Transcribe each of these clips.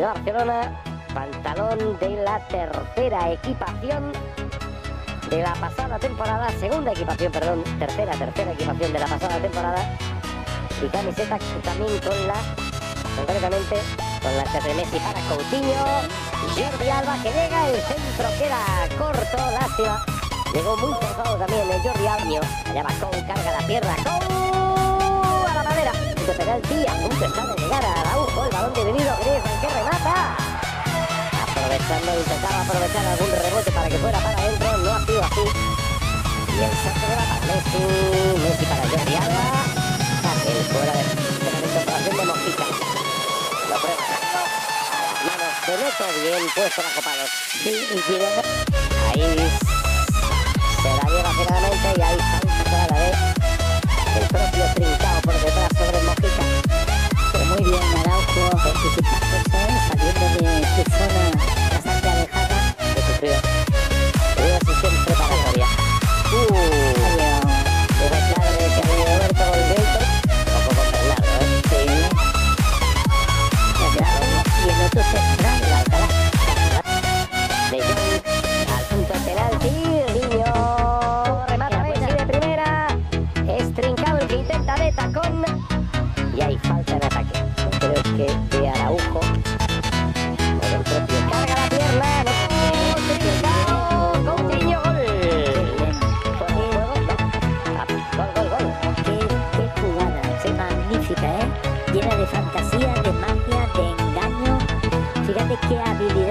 de Barcelona, pantalón de la tercera equipación de la pasada temporada, segunda equipación, perdón, tercera, tercera equipación de la pasada temporada y camiseta también con la, concretamente con la de Messi para Coutinho, Jordi Alba que llega, el centro queda corto, lástima, llegó muy forzado también el Jordi Alba, allá va con, carga la pierna, con a la madera, de penalti, a punto está de llegar a Araujo, el balón dividido, Griezmann que remata, aprovechando, intentaba aprovechar algún rebote para que fuera para adentro, no ha sido así, y el saque de para Messi, Messi para Jordi Alba, el fuera de, la incorporación de Mojica. Lo prueba. Manos de Neto, bien puesto bajo palos. Sí, y Y hay falta en ataque. Creo que de Araujo. Por el propio. Carga la pierna. No. Trincao. Coutinho. Gol. Gol, gol, gol. Qué, qué jugada, Sí. magnífica, ¿eh? Llena de fantasía, de magia, de engaño. Fíjate qué habilidades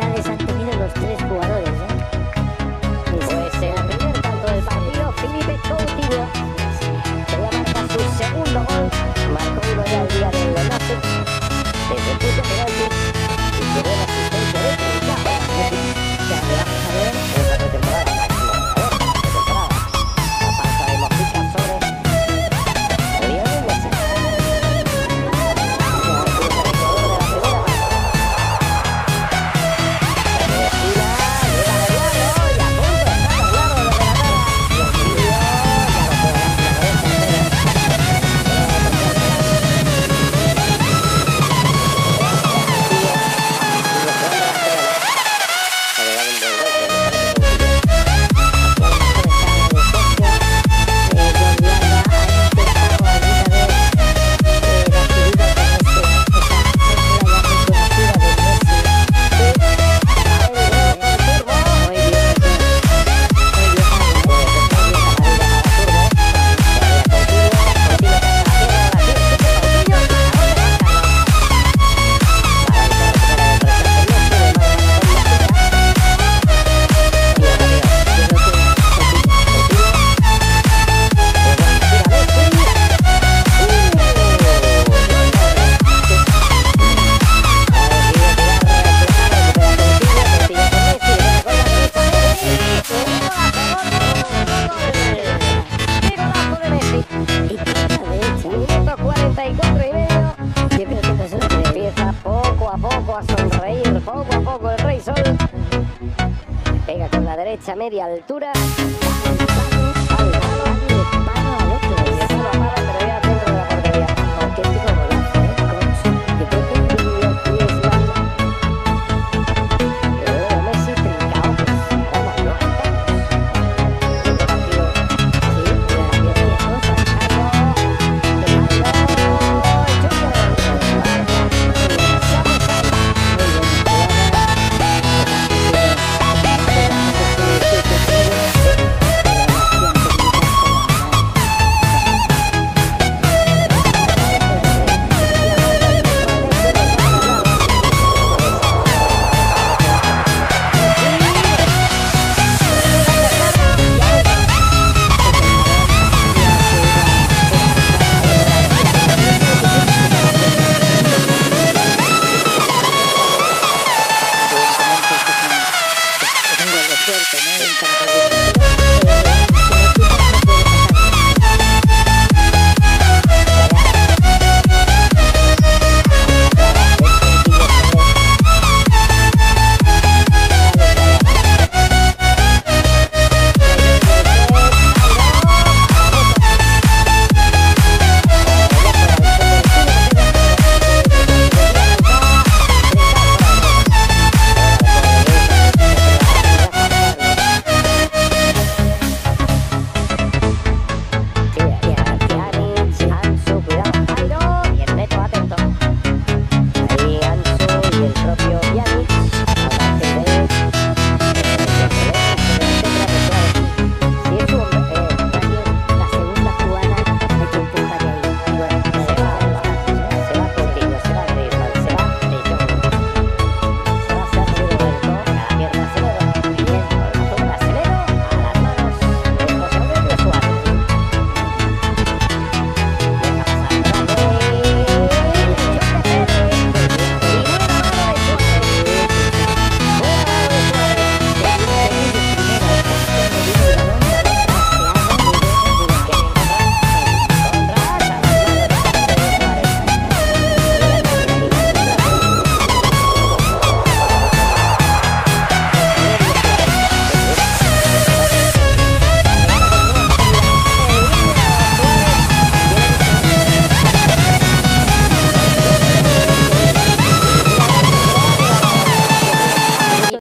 derecha media altura.